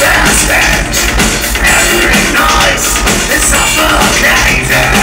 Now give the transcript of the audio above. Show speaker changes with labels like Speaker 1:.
Speaker 1: There's Every noise is suffocating